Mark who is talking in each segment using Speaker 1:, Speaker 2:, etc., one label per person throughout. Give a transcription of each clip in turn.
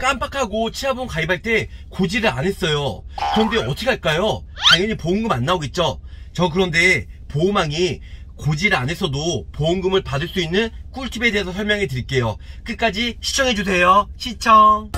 Speaker 1: 깜빡하고 치아보험 가입할 때 고지를 안 했어요. 그런데 어떻게 할까요? 당연히 보험금 안 나오겠죠? 저 그런데 보험왕이 고지를 안 했어도 보험금을 받을 수 있는 꿀팁에 대해서 설명해 드릴게요. 끝까지 시청해 주세요. 시청.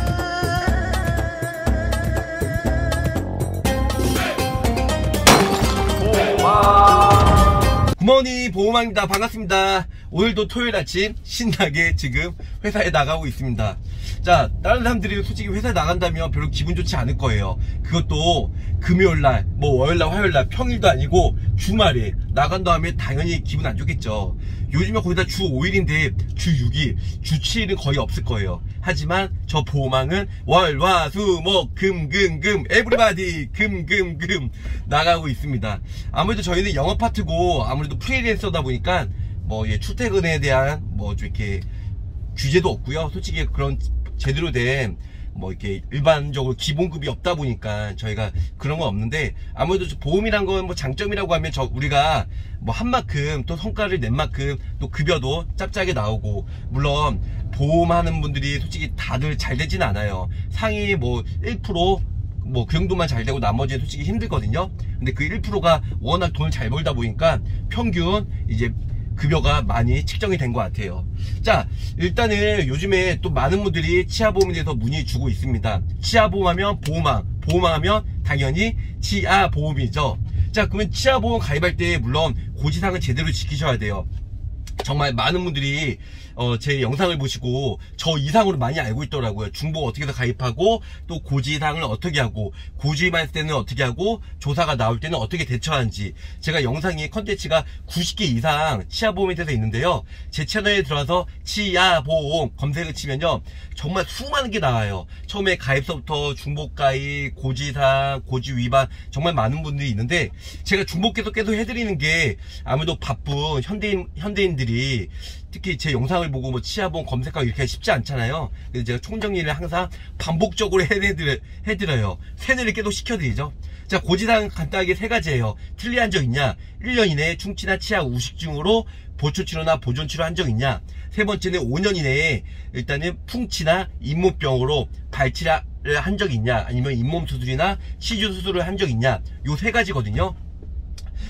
Speaker 1: 굿모닝 보험왕입니다. 반갑습니다. 오늘도 토요일 아침 신나게 지금 회사에 나가고 있습니다. 자, 다른 사람들이 솔직히 회사에 나간다면 별로 기분 좋지 않을 거예요. 그것도 금요일날, 뭐 월요일날, 화요일날, 평일도 아니고 주말에 나간 다음에 당연히 기분 안 좋겠죠. 요즘에 거의 다 주 5일인데 주 6일, 주 7일은 거의 없을 거예요. 하지만 저 보험왕은 월, 화, 수, 목, 금, 금, 금, 에브리바디, 금, 금, 금 나가고 있습니다. 아무래도 저희는 영업 파트고 아무래도 프리랜서다 보니까 뭐 예, 출퇴근에 대한 뭐 좀 이렇게 규제도 없고요. 솔직히 그런 제대로 된 뭐 이렇게 일반적으로 기본급이 없다 보니까 저희가 그런 건 없는데 아무래도 보험이란 건 뭐 장점이라고 하면 저 우리가 뭐 한 만큼 또 성과를 낸 만큼 또 급여도 짭짤하게 나오고 물론 보험하는 분들이 솔직히 다들 잘 되진 않아요. 상위 뭐 1%, 뭐그 정도만 잘 되고 나머지는 솔직히 힘들거든요. 근데 그 1%가 워낙 돈을 잘 벌다 보니까 평균 이제 급여가 많이 측정이 된 것 같아요. 자, 일단은 요즘에 또 많은 분들이 치아보험에 대해서 문의 주고 있습니다. 치아보험하면 보험왕, 보험왕하면 당연히 치아보험이죠. 자, 그러면 치아보험 가입할 때 물론 고지사항은 제대로 지키셔야 돼요. 정말 많은 분들이 어, 제 영상을 보시고 저 이상으로 많이 알고 있더라고요. 중복 어떻게 해서 가입하고 또 고지사항을 어떻게 하고 고지만 했을 때는 어떻게 하고 조사가 나올 때는 어떻게 대처하는지 제가 영상이 컨텐츠가 90개 이상 치아보험에 대해서 있는데요. 제 채널에 들어와서 치아보험 검색을 치면요. 정말 수많은 게 나와요. 처음에 가입서부터 중복 가입, 고지사항, 고지 위반 정말 많은 분들이 있는데 제가 중복 계속 계속 해드리는 게 아무래도 바쁜 현대인, 현대인들 이 특히 제 영상을 보고 뭐 치아보험 검색하기 이렇게 쉽지 않잖아요. 그래서 제가 총정리를 항상 반복적으로 해드려, 해드려요. 세뇌를 계속 시켜드리죠. 자, 고지사항 간단하게 세 가지예요. 틀리한 적 있냐? 1년 이내에 충치나 치아 우식증으로 보초치료나 보존치료 한 적 있냐? 세 번째는 5년 이내에 일단은 풍치나 잇몸병으로 발치를 한 적 있냐? 아니면 잇몸 수술이나 시주 수술을 한 적 있냐? 요 세 가지거든요.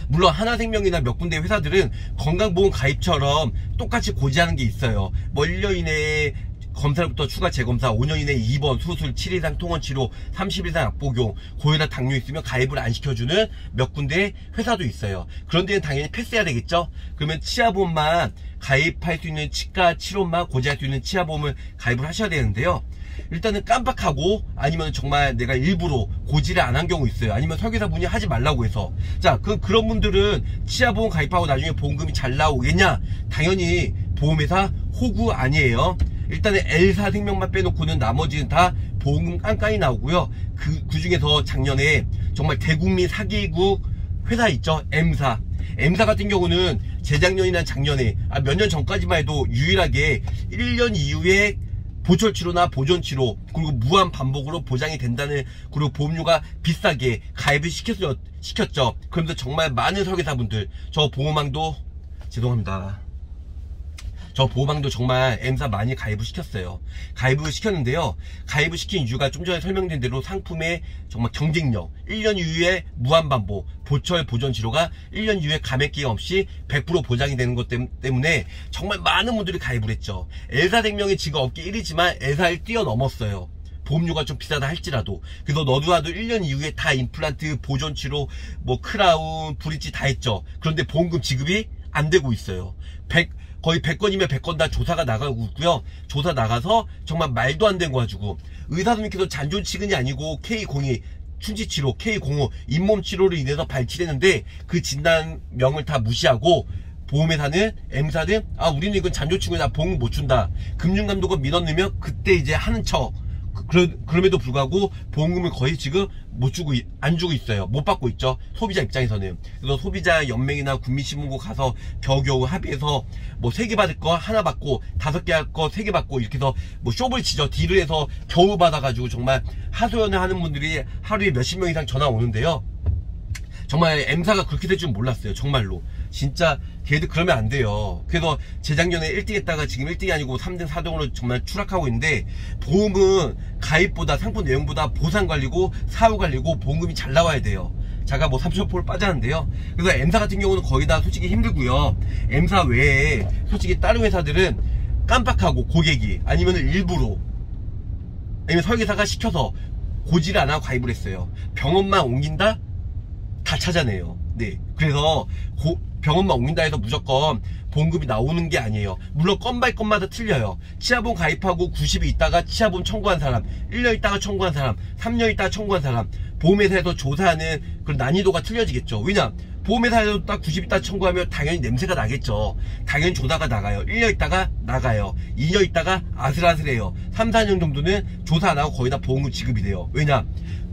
Speaker 1: 물론 하나생명이나 몇 군데 회사들은 건강보험 가입처럼 똑같이 고지하는 게 있어요. 뭐 1년 이내에 검사부터 추가 재검사 5년 이내 2번 수술 7일 이상 통원 치료 30일 이상 악복용 고혈압 당뇨 있으면 가입을 안 시켜주는 몇 군데 회사도 있어요. 그런 데는 당연히 패스해야 되겠죠? 그러면 치아보험만 가입할 수 있는 치과 치료만 고지할 수 있는 치아보험을 가입을 하셔야 되는데요 일단은 깜빡하고 아니면 정말 내가 일부러 고지를 안 한 경우 있어요 아니면 설계사분이 하지 말라고 해서 자 그, 그런 분들은 치아보험 가입하고 나중에 보험금이 잘 나오겠냐 당연히 보험회사 호구 아니에요 일단은 L사 생명만 빼놓고는 나머지는 다 보험금 깐깐히 나오고요. 그, 그 중에서 작년에 정말 대국민 사기국 회사 있죠. M사. M사 같은 경우는 재작년이나 작년에 아, 몇 년 전까지만 해도 유일하게 1년 이후에 보철 치료나 보존 치료 그리고 무한 반복으로 보장이 된다는 그리고 보험료가 비싸게 가입을 시켰, 시켰죠. 그러면서 정말 많은 설계사분들 저 보험왕도 죄송합니다. 저 보호망도 정말 M사 많이 가입을 시켰어요. 가입을 시켰는데요. 가입을 시킨 이유가 좀 전에 설명드린 대로 상품의 정말 경쟁력, 1년 이후에 무한반복, 보철 보존 치료가 1년 이후에 감액기가 없이 100% 보장이 되는 것 때문에 정말 많은 분들이 가입을 했죠. 엘사생명이 지금 업계 1위지만 엘사를 뛰어넘었어요. 보험료가 좀 비싸다 할지라도 그래서 너도나도 1년 이후에 다 임플란트 보존치료 뭐 크라운 브릿지 다 했죠 그런데 보험금 지급이 안 되고 있어요 100, 거의 100건이면 100건 다 조사가 나가고 있고요. 조사 나가서 정말 말도 안 된 거 가지고 의사 선생님께서 잔존 치근이 아니고 K02 춘지치료 K05 잇몸 치료를 인해서 발치했는데 그 진단명을 다 무시하고 보험회사는 M사는 아 우리는 이건 잔존 치근이나 보험 못 준다. 금융감독은 민원 넣으면 그때 이제 하는 척 그럼에도 불구하고 보험금을 거의 지금 못 주고 안 주고 있어요. 못 받고 있죠. 소비자 입장에서는. 그래서 소비자 연맹이나 국민신문고 가서 겨우겨우 합의해서 뭐 세 개 받을 거 하나 받고 다섯 개 할 거 세 개 받고 이렇게 해서 뭐 쇼를 치죠. 딜을 해서 겨우 받아가지고 정말 하소연을 하는 분들이 하루에 몇십 명 이상 전화 오는데요. 정말 M사가 그렇게 될 줄 몰랐어요. 정말로. 진짜 걔들 그러면 안 돼요. 그래서 재작년에 1등 했다가 지금 1등이 아니고 3등, 4등으로 정말 추락하고 있는데 보험은 가입보다 상품 내용보다 보상 관리고 사후 관리고 보험금이 잘 나와야 돼요. 자가 뭐 30%를 빠졌는데요. 그래서 M사 같은 경우는 거의 다 솔직히 힘들고요. M사 외에 솔직히 다른 회사들은 깜빡하고 고객이 아니면 일부러 아니면 설계사가 시켜서 고지를 안 하고 가입을 했어요. 병원만 옮긴다? 다 찾아내요. 네. 그래서 고, 병원만 옮긴다 해서 무조건 보험금이 나오는 게 아니에요. 물론 건바이 건마다 틀려요. 치아보험 가입하고 90이 있다가 치아보험 청구한 사람, 1년 있다가 청구한 사람, 3년 있다가 청구한 사람, 보험회사에서 조사하는 그런 난이도가 틀려지겠죠. 왜냐? 보험회사에서 딱 90 있다 청구하면 당연히 냄새가 나겠죠. 당연히 조사가 나가요. 1년 있다가 나가요. 2년 있다가 아슬아슬해요. 3, 4년 정도는 조사 안 하고 거의 다 보험금 지급이 돼요. 왜냐?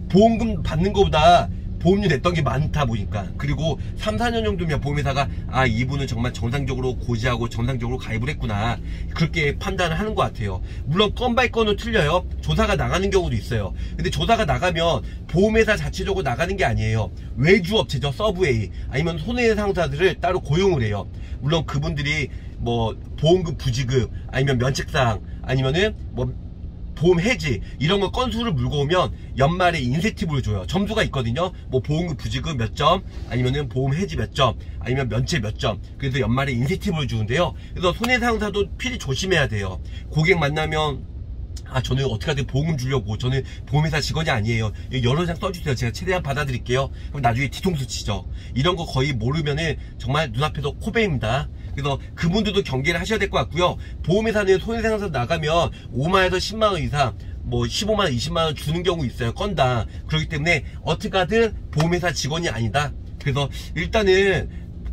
Speaker 1: 보험금 받는 것보다 보험료 냈던 게 많다 보니까. 그리고 3, 4년 정도면 보험회사가 아 이분은 정말 정상적으로 고지하고 정상적으로 가입을 했구나. 그렇게 판단을 하는 것 같아요. 물론 건바이 건은 틀려요. 조사가 나가는 경우도 있어요. 근데 조사가 나가면 보험회사 자체적으로 나가는 게 아니에요. 외주업체죠. 서브웨이. 아니면 손해상사들을 따로 고용을 해요. 물론 그분들이 뭐 보험금 부지급 아니면 면책상 아니면은 뭐 보험 해지 이런 거 건수를 물고 오면 연말에 인센티브를 줘요. 점수가 있거든요. 뭐 보험금 부지급 몇 점, 아니면은 보험 해지 몇 점, 아니면 면책 몇 점. 그래서 연말에 인센티브를 주는데요. 그래서 손해상사도 필히 조심해야 돼요. 고객 만나면 아 저는 어떻게 하든 보험금 주려고 저는 보험회사 직원이 아니에요 여러 장 써주세요 제가 최대한 받아드릴게요 그럼 나중에 뒤통수 치죠 이런 거 거의 모르면은 정말 눈앞에서 코베입니다 그래서 그분들도 경계를 하셔야 될 것 같고요. 보험회사는 손해상사 나가면 5만에서 10만원 이상 뭐 15만원 20만원 주는 경우 있어요. 건당 그렇기 때문에 어떻게 하든 보험회사 직원이 아니다. 그래서 일단은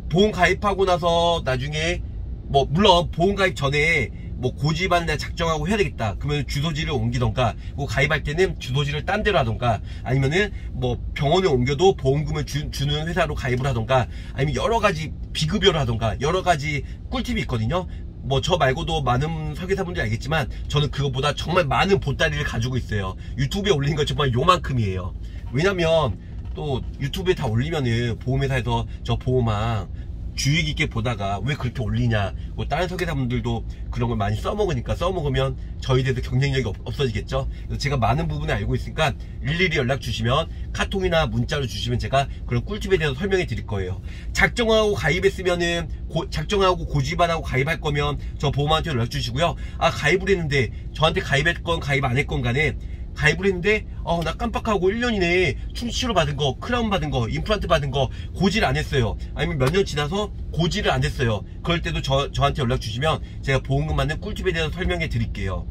Speaker 1: 보험 가입하고 나서 나중에 뭐 물론 보험 가입 전에 뭐 고지반을 작정하고 해야 되겠다. 그러면 주소지를 옮기던가 뭐 가입할 때는 주소지를 딴 데로 하던가 아니면은 뭐 병원에 옮겨도 보험금을 주, 는 회사로 가입을 하던가 아니면 여러 가지 비급여를 하던가 여러 가지 꿀팁이 있거든요. 뭐저 말고도 많은 설계사분들이 알겠지만 저는 그것보다 정말 많은 보따리를 가지고 있어요. 유튜브에 올린 거 정말 요만큼이에요. 왜냐면 또 유튜브에 다 올리면은 보험회사에서 저 보험왕 주의 깊게 보다가 왜 그렇게 올리냐. 뭐 다른 설계사분들도 그런 걸 많이 써먹으니까 써먹으면 저희 대해서 경쟁력이 없, 어지겠죠? 그래서 제가 많은 부분을 알고 있으니까 일일이 연락 주시면 카톡이나 문자로 주시면 제가 그런 꿀팁에 대해서 설명해 드릴 거예요. 작정하고 가입했으면은 고, 작정하고 고지반하고 가입할 거면 저 보험한테 연락 주시고요. 아 가입을 했는데 저한테 가입할 건 가입 안 했건 간에 가입을 했는데 어 나 깜빡하고 1년 이내에 충치료 받은 거 크라운 받은 거 임플란트 받은 거 고지를 안 했어요. 아니면 몇 년 지나서 고지를 안 했어요. 그럴 때도 저, 저한테 연락 주시면 제가 보험금 받는 꿀팁에 대해서 설명해 드릴게요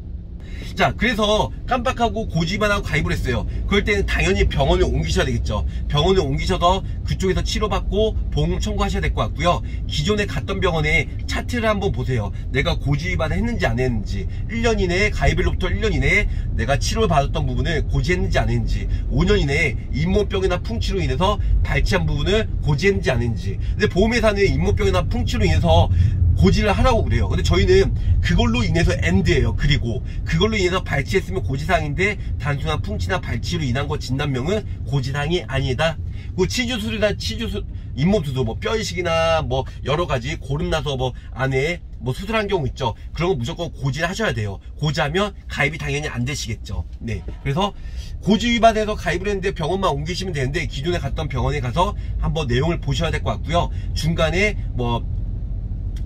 Speaker 1: 자 그래서 깜빡하고 고지만 하고 가입을 했어요. 그럴 때는 당연히 병원을 옮기셔야 되겠죠. 병원을 옮기셔서 그쪽에서 치료받고 보험 청구하셔야 될 것 같고요. 기존에 갔던 병원에 차트를 한번 보세요. 내가 고지 위반 했는지 안 했는지 1년 이내에 가입일로부터 1년 이내에 내가 치료를 받았던 부분을 고지했는지 안 했는지 5년 이내에 잇몸병이나 풍치로 인해서 발치한 부분을 고지했는지 안 했는지. 근데 보험회사는 잇몸병이나 풍치로 인해서 고지를 하라고 그래요. 근데 저희는 그걸로 인해서 엔드예요. 그리고 그걸로 인해서 발치했으면 고지사항인데 단순한 풍치나 발치로 인한 거 진단명은 고지사항이 아니다. 그 치주술이나 치주술 잇몸 수술 뭐 뼈이식이나 뭐 여러 가지 고름 나서 뭐 안에 뭐 수술한 경우 있죠. 그런 거 무조건 고지를 하셔야 돼요. 고지하면 가입이 당연히 안 되시겠죠. 네. 그래서 고지 위반해서 가입을 했는데 병원만 옮기시면 되는데 기존에 갔던 병원에 가서 한번 내용을 보셔야 될 것 같고요. 중간에 뭐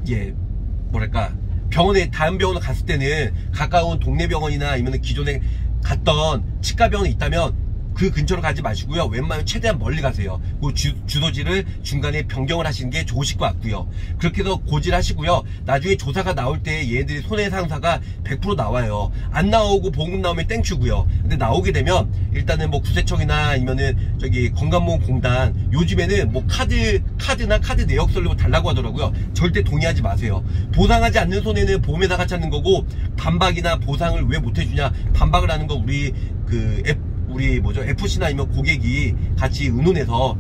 Speaker 1: 예, 뭐랄까 병원에 다른 병원을 갔을 때는 가까운 동네 병원이나 아니면 기존에 갔던 치과 병원이 있다면 그 근처로 가지 마시고요. 웬만하면 최대한 멀리 가세요. 그 주, 주소지를 중간에 변경을 하시는 게 좋으실 것 같고요. 그렇게 해서 고지를 하시고요. 나중에 조사가 나올 때 얘네들이 손해상사가 100% 나와요. 안 나오고 보험 나오면 땡큐고요. 근데 나오게 되면 일단은 뭐 구세청이나 아니면은 저기 건강보험공단 요즘에는 뭐 카드 카드나 카드 내역서를 달라고 하더라고요. 절대 동의하지 마세요. 보상하지 않는 손해는 보험에다가 찾는 거고 반박이나 보상을 왜 못 해주냐 반박을 하는 거 우리 그 앱, 우리 뭐죠? FC나 아니면 고객이 같이 의논해서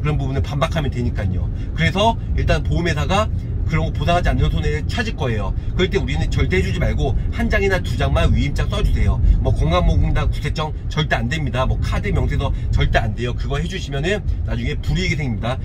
Speaker 1: 그런 부분을 반박하면 되니까요. 그래서 일단 보험회사가 그런 거 보상하지 않는 손해를 찾을 거예요. 그럴 때 우리는 절대 해주지 말고 한 장이나 두 장만 위임장 써주세요. 뭐 건강보험공단 구세청 절대 안 됩니다. 뭐 카드 명세서 절대 안 돼요. 그거 해주시면은 나중에 불이익이 생깁니다.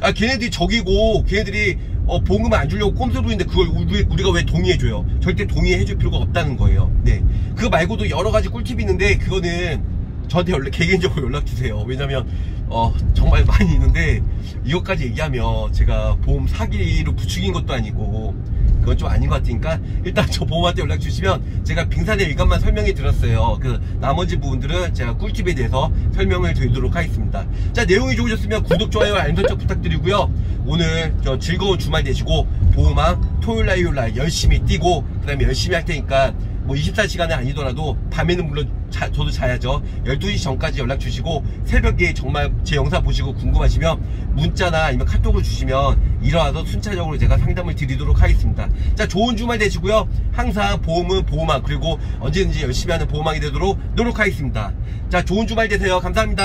Speaker 1: 아 걔네들이 적이고 걔네들이 어, 보험금을 안 주려고 꼼수 부리는데 그걸 우리, 우리가 왜 동의해줘요? 절대 동의해줄 필요가 없다는 거예요. 네. 그거 말고도 여러 가지 꿀팁이 있는데 그거는 저한테 연락, 개개인적으로 연락주세요. 왜냐면 어, 정말 많이 있는데 이것까지 얘기하면 제가 보험 사기로 부추긴 것도 아니고 그건 좀 아닌 것 같으니까 일단 저 보험한테 연락 주시면 제가 빙산의 일감만 설명해 드렸어요. 그 나머지 부분들은 제가 꿀팁에 대해서 설명을 드리도록 하겠습니다. 자 내용이 좋으셨으면 구독, 좋아요, 알림 설정 부탁드리고요. 오늘 저 즐거운 주말 되시고 보험왕 토요일날 일요일날 열심히 뛰고 그 다음에 열심히 할 테니까 뭐 24시간은 아니더라도 밤에는 물론 자, 저도 자야죠. 12시 전까지 연락 주시고 새벽에 정말 제 영상 보시고 궁금하시면 문자나 아니면 카톡을 주시면 일어나서 순차적으로 제가 상담을 드리도록 하겠습니다. 자 좋은 주말 되시고요. 항상 보험은 보험왕 그리고 언제든지 열심히 하는 보험왕이 되도록 노력하겠습니다. 자 좋은 주말 되세요. 감사합니다